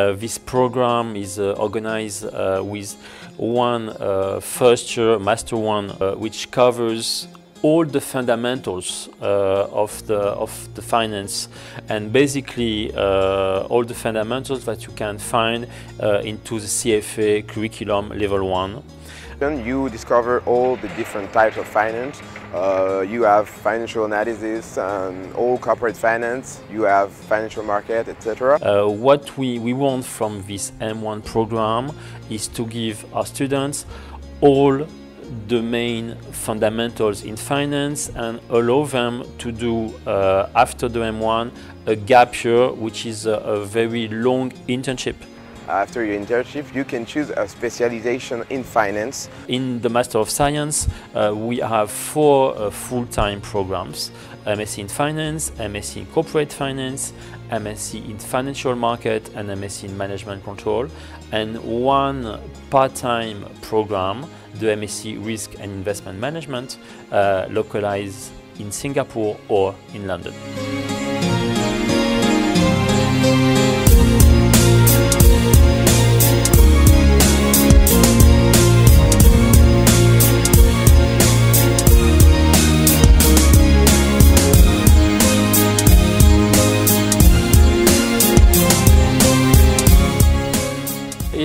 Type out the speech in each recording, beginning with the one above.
Uh, this program is uh, organized uh, with one uh, first year master one uh, which covers all the fundamentals of the of the finance and basically all the fundamentals that you can find into the CFA curriculum level one. Then you discover all the different types of finance. Uh, you have financial analysis, and all corporate finance. You have financial market, etc. Uh, what we, we want from this M1 program is to give our students all the main fundamentals in finance and allow them to do uh, after the M1 a gap year, which is a, a very long internship. After your internship, you can choose a specialization in finance. In the Master of Science, uh, we have four uh, full-time programs, MSc in Finance, MSc in Corporate Finance, MSc in Financial Market and MSc in Management Control, and one part-time program, the MSc Risk and Investment Management, uh, localized in Singapore or in London.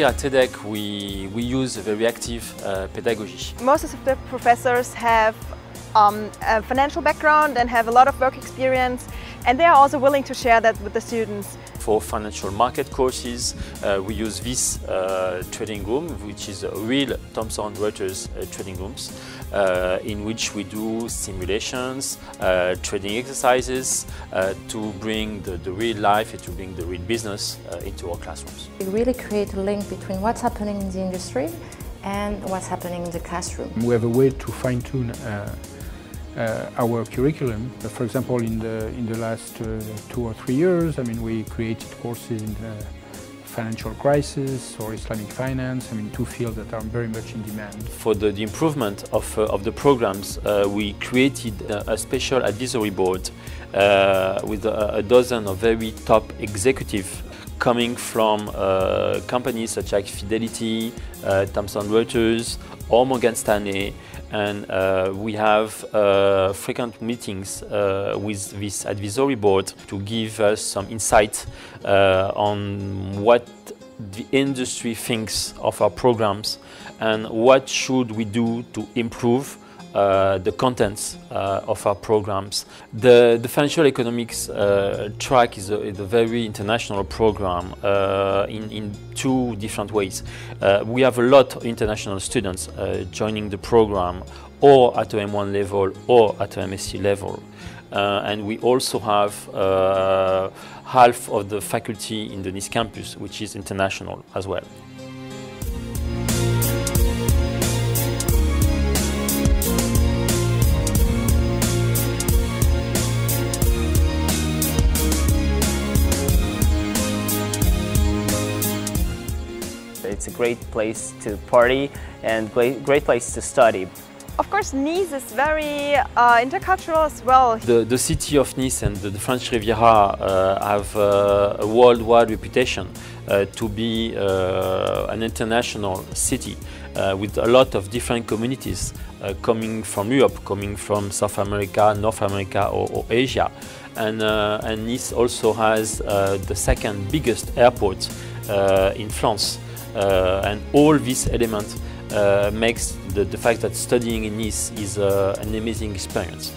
At EDHEC, we, we use very active uh, pedagogy. Most of the professors have um, a financial background and have a lot of work experience and they are also willing to share that with the students. For financial market courses, uh, we use this uh, trading room, which is a real Thomson Reuters uh, trading rooms, uh, in which we do simulations, uh, trading exercises uh, to bring the, the, real life and to bring the real business into our classrooms. We really create a link between what's happening in the industry and what's happening in the classroom. We have a way to fine-tune uh, our curriculum. For example, in the, in the last uh, two or three years, I mean, we created courses in financial crisis or Islamic finance, I mean, two fields that are very much in demand. For the, the improvement of, uh, of the programs, uh, we created a, a, special advisory board uh, with a, a, dozen of very top executives coming from uh, companies such as Fidelity, Thomson Reuters, or Morgan Stanley, and uh, we have uh, frequent meetings uh, with this advisory board to give us some insight uh, on what the industry thinks of our programs and what should we do to improve uh, the contents uh, of our programs. The, the financial economics uh, track is a, is a, very international program uh, in, in two different ways. Uh, we have a lot of international students joining the program or at M1 level or at MSc level. and we also have half of the faculty in the Nice campus, which is international as well. It's a great place to party and great place to study. Of course, Nice is very uh, intercultural as well. The, the city of Nice and the, the French Riviera uh, have uh, a worldwide reputation uh, to be uh, an international city uh, with a lot of different communities coming from Europe, coming from South America, North America or, or Asia. And, and, Nice also has the second biggest airport in France. Uh, and all these elements uh, makes the, the fact that studying in Nice is uh, an amazing experience.